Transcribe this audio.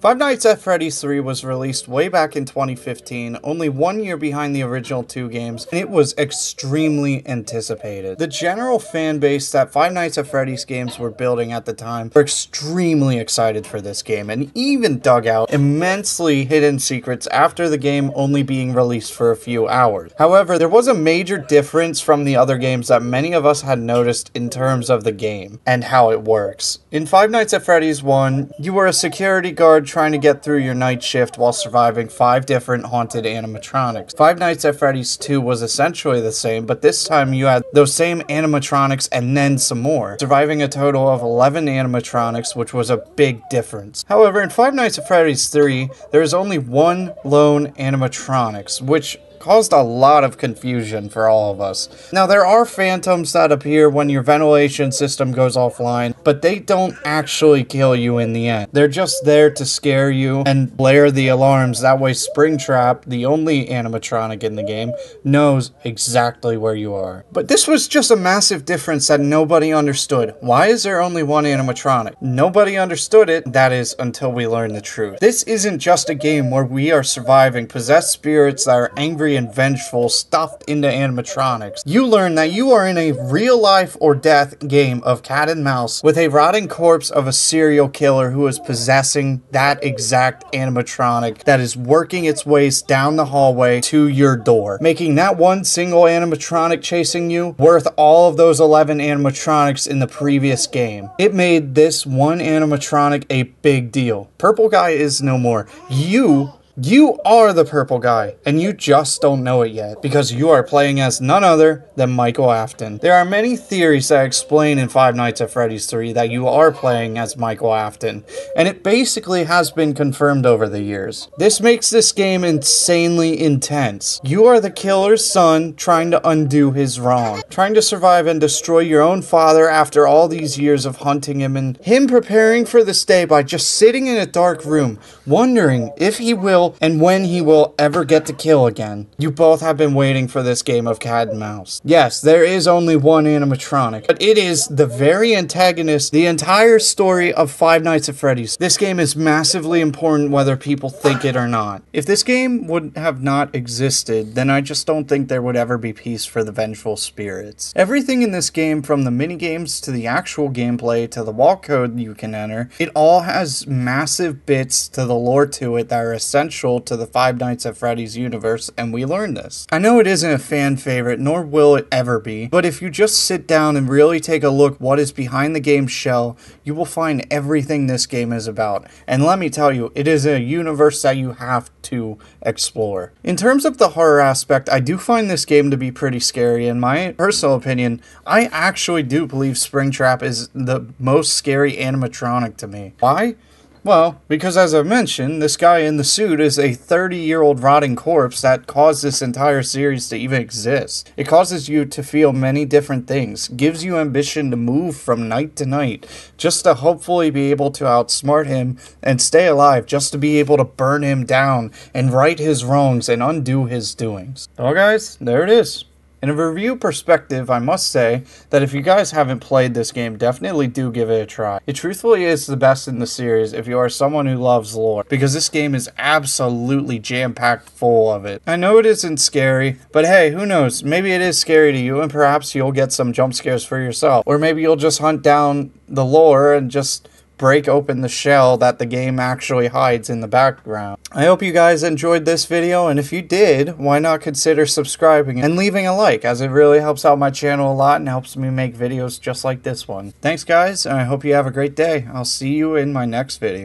Five Nights at Freddy's 3 was released way back in 2015, only one year behind the original two games, and it was extremely anticipated. The general fan base that Five Nights at Freddy's games were building at the time were extremely excited for this game, and even dug out immensely hidden secrets after the game only being released for a few hours. However, there was a major difference from the other games that many of us had noticed in terms of the game and how it works. In Five Nights at Freddy's 1, you were a security guard trying to get through your night shift while surviving five different haunted animatronics. Five Nights at Freddy's 2 was essentially the same, but this time you had those same animatronics and then some more, surviving a total of 11 animatronics, which was a big difference. However, in Five Nights at Freddy's 3, there is only one lone animatronics, which caused a lot of confusion for all of us. Now, there are phantoms that appear when your ventilation system goes offline, but they don't actually kill you in the end. They're just there to scare you and blare the alarms. That way, Springtrap, the only animatronic in the game, knows exactly where you are. But this was just a massive difference that nobody understood. Why is there only one animatronic? Nobody understood it, that is, until we learned the truth. This isn't just a game where we are surviving possessed spirits that are angry and vengeful stuffed into animatronics. You learn that you are in a real life or death game of cat and mouse with a rotting corpse of a serial killer who is possessing that exact animatronic that is working its ways down the hallway to your door, making that one single animatronic chasing you worth all of those 11 animatronics in the previous game. It made this one animatronic a big deal. Purple Guy is no more. You you are the purple guy, and you just don't know it yet, because you are playing as none other than Michael Afton. There are many theories that explain in Five Nights at Freddy's 3 that you are playing as Michael Afton, and it basically has been confirmed over the years. This makes this game insanely intense. You are the killer's son trying to undo his wrong, trying to survive and destroy your own father after all these years of hunting him, and him preparing for this day by just sitting in a dark room, wondering if he will and when he will ever get to kill again. You both have been waiting for this game of cat and mouse. Yes, there is only one animatronic, but it is the very antagonist, the entire story of Five Nights at Freddy's. This game is massively important whether people think it or not. If this game would have not existed, then I just don't think there would ever be peace for the vengeful spirits. Everything in this game, from the mini games to the actual gameplay to the wall code you can enter, it all has massive bits to the lore to it that are essential essential to the Five Nights at Freddy's universe, and we learned this. I know it isn't a fan favorite, nor will it ever be, but if you just sit down and really take a look what is behind the game's shell, you will find everything this game is about. And let me tell you, it is a universe that you have to explore. In terms of the horror aspect, I do find this game to be pretty scary. In my personal opinion, I actually do believe Springtrap is the most scary animatronic to me. Why? Well, because as I mentioned, this guy in the suit is a 30 year old rotting corpse that caused this entire series to even exist. It causes you to feel many different things, gives you ambition to move from night to night, just to hopefully be able to outsmart him and stay alive, just to be able to burn him down and right his wrongs and undo his doings. Well, guys, there it is. In a review perspective, I must say that if you guys haven't played this game, definitely do give it a try. It truthfully is the best in the series if you are someone who loves lore, because this game is absolutely jam-packed full of it. I know it isn't scary, but hey, who knows? Maybe it is scary to you, and perhaps you'll get some jump scares for yourself. Or maybe you'll just hunt down the lore and just break open the shell that the game actually hides in the background. I hope you guys enjoyed this video, and if you did, why not consider subscribing and leaving a like, as it really helps out my channel a lot and helps me make videos just like this one. Thanks guys, and I hope you have a great day. I'll see you in my next video.